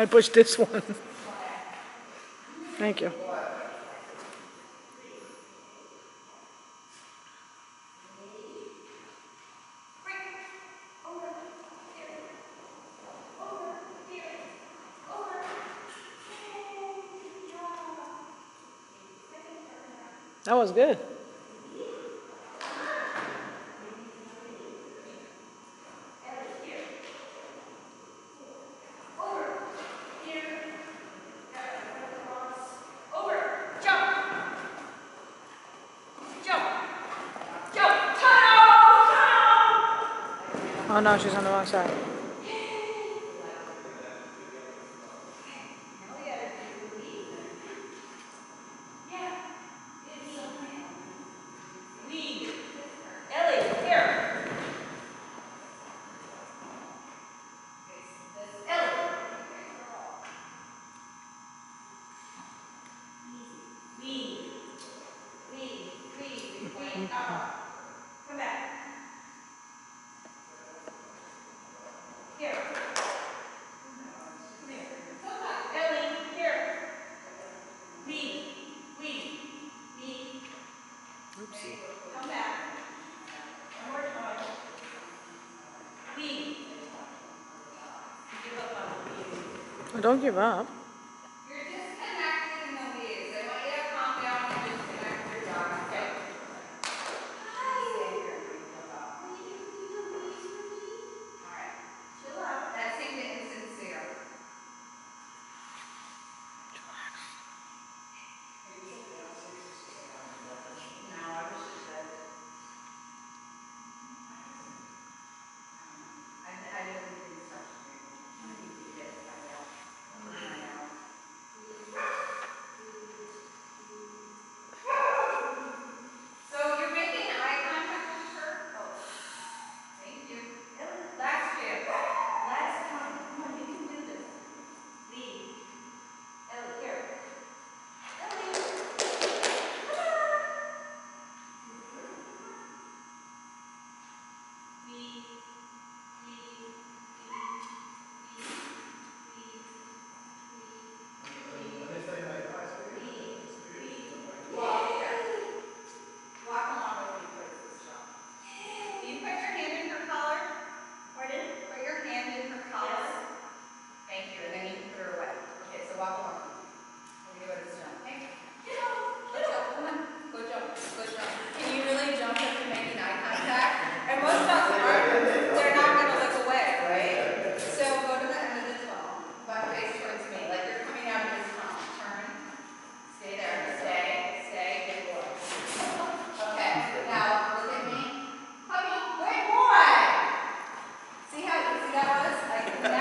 I pushed this one. Thank you. That was good. Oh no, she's on the wrong side. Don't give up.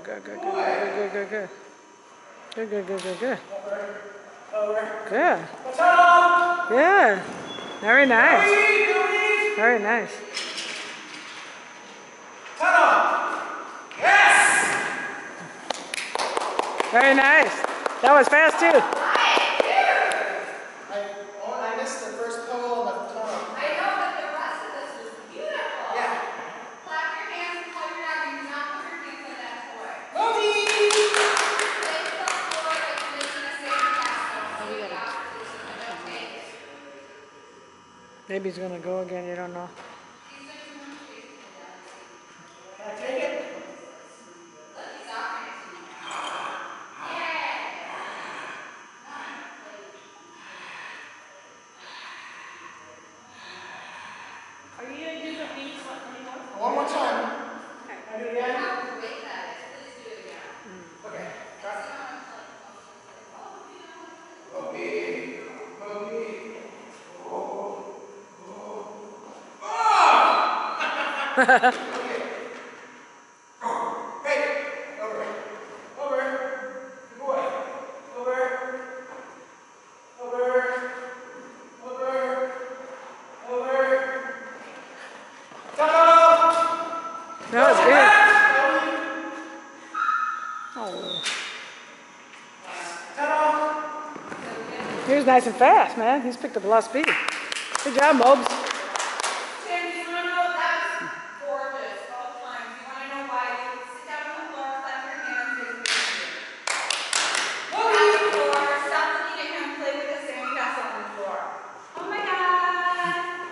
go, go, go, go, go, go, go, go. Go, go, go, go, go. Good. Yeah. Very nice. Very nice. Yes. Very nice. That was fast too. Maybe he's gonna go again, you don't know. Oh. He was nice and fast, man. He's picked up a lot of speed. Good job, Mobs.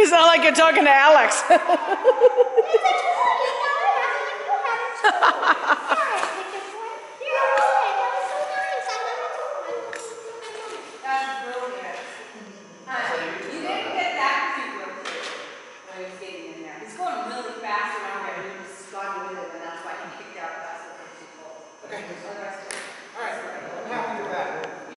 It's not like you're talking to Alex.